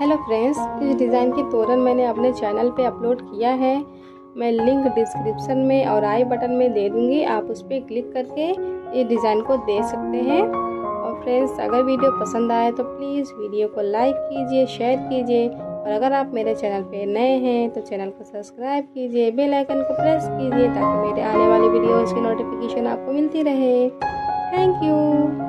Hello friends इस design की तोरण मैंने अपने चैनल पे अपलोड किया है। मैं लिंक डिस्क्रिप्शन में और आई बटन में दे दूँगी। आप उस पर क्लिक करके ये डिज़ाइन को दे सकते हैं। और फ्रेंड्स अगर वीडियो पसंद आए तो प्लीज़ वीडियो को लाइक कीजिए शेयर कीजिए। और अगर आप मेरे चैनल पे नए हैं तो चैनल को सब्सक्राइब कीजिए बेल आइकन को प्रेस कीजिए ताकि मेरे आने वाली वीडियोज़ की नोटिफिकेशन आपको मिलती रहे। Thank you